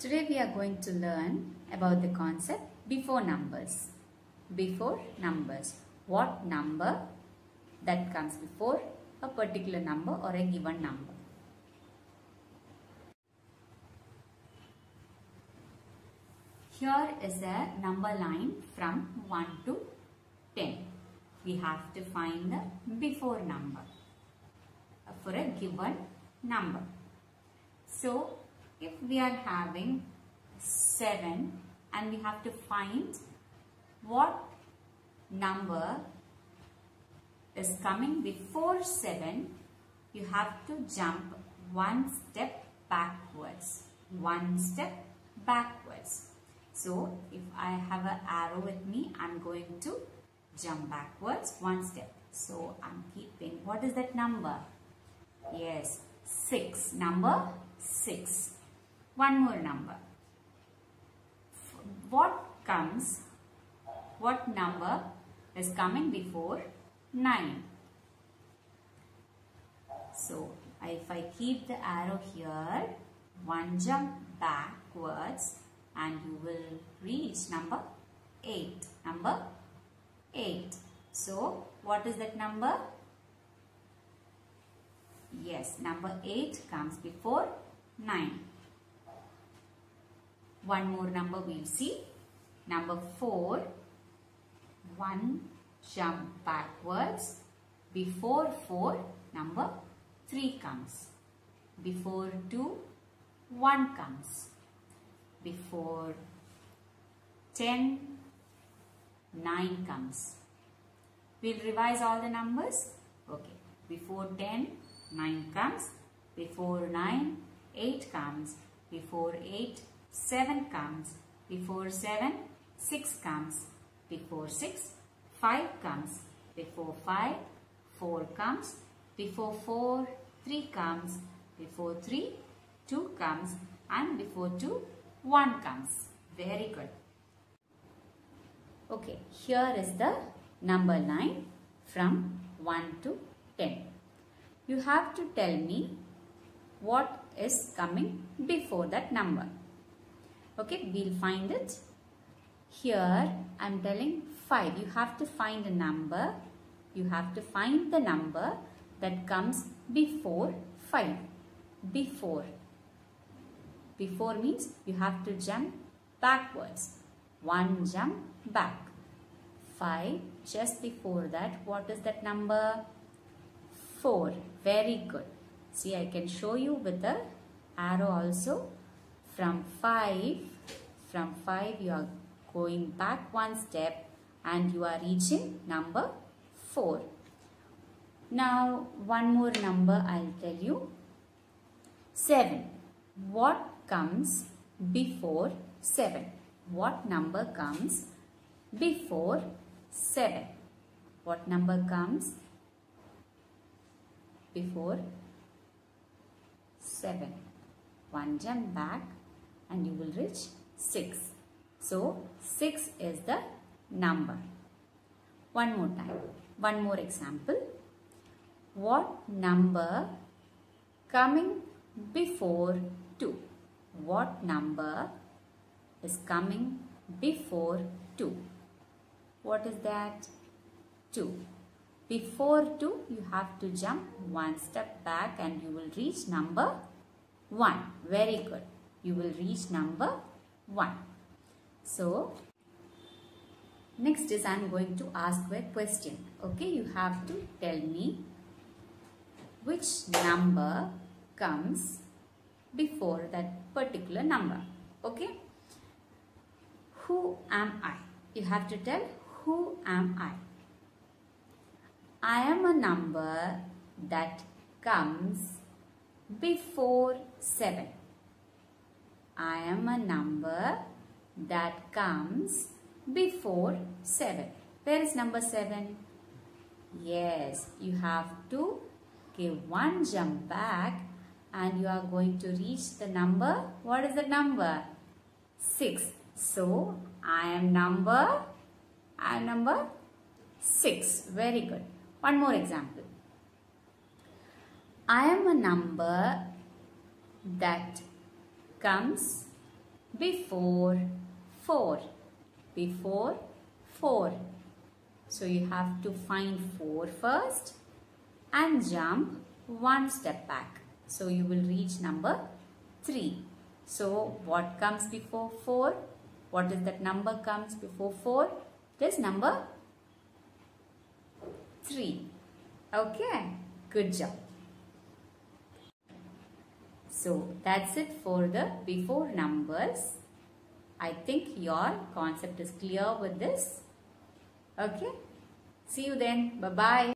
Today we are going to learn about the concept before numbers. Before numbers. What number that comes before a particular number or a given number. Here is a number line from 1 to 10. We have to find the before number for a given number. So, if we are having 7 and we have to find what number is coming before 7, you have to jump one step backwards. One step backwards. So, if I have an arrow with me, I'm going to jump backwards one step. So, I'm keeping, what is that number? Yes, 6. Number 6. One more number. What comes, what number is coming before 9? So, if I keep the arrow here, one jump backwards and you will reach number 8. Number 8. So, what is that number? Yes, number 8 comes before 9. One more number we'll see. Number 4. One jump backwards. Before 4, number 3 comes. Before 2, 1 comes. Before 10, 9 comes. We'll revise all the numbers. Okay. Before 10, 9 comes. Before 9, 8 comes. Before 8, 7 comes. Before 7, 6 comes. Before 6, 5 comes. Before 5, 4 comes. Before 4, 3 comes. Before 3, 2 comes. And before 2, 1 comes. Very good. Okay, here is the number line from 1 to 10. You have to tell me what is coming before that number. Okay, we'll find it. Here, I'm telling 5. You have to find a number. You have to find the number that comes before 5. Before. Before means you have to jump backwards. One jump back. 5. Just before that, what is that number? 4. Very good. See, I can show you with the arrow also. From 5, from 5 you are going back one step and you are reaching number 4. Now, one more number I'll tell you. 7. What comes before 7? What number comes before 7? What number comes before 7? One jump back and you will reach 6. So, 6 is the number. One more time. One more example. What number coming before 2? What number is coming before 2? What is that? 2. Before 2, you have to jump one step back and you will reach number 1. Very good. You will reach number 1. So, next is I am going to ask a question. Okay, you have to tell me which number comes before that particular number. Okay. Who am I? You have to tell who am I? I am a number that comes before 7. I am a number that comes before 7. Where is number 7? Yes, you have to give one jump back and you are going to reach the number. What is the number? 6. So, I am number, I am number 6. Very good. One more example. I am a number that comes before 4. Before 4. So you have to find 4 first and jump one step back. So you will reach number 3. So what comes before 4? What is that number comes before 4? This number 3. Okay, good job. So that's it for the before numbers. I think your concept is clear with this. Okay. See you then. Bye-bye.